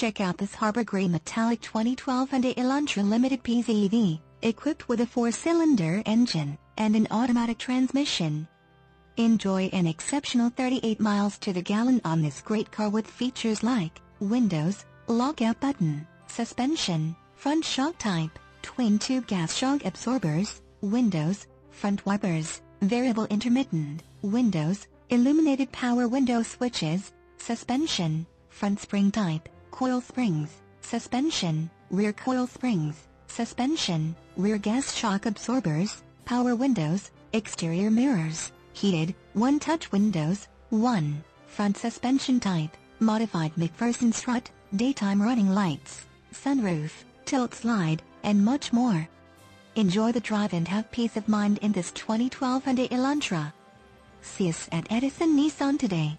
Check out this Harbor Grey Metallic 2012 Hyundai Elantra Limited PZEV, equipped with a four-cylinder engine and an automatic transmission. Enjoy an exceptional 38 miles to the gallon on this great car with features like windows, lockout button, suspension, front shock type, twin-tube gas shock absorbers, windows, front wipers, variable intermittent, windows, illuminated power window switches, suspension, front spring type, coil springs, suspension, rear coil springs, suspension, rear gas shock absorbers, power windows, exterior mirrors, heated, one-touch windows, 1, front suspension type, modified MacPherson strut, daytime running lights, sunroof, tilt slide, and much more. Enjoy the drive and have peace of mind in this 2012 Hyundai Elantra. See us at Edison Nissan today.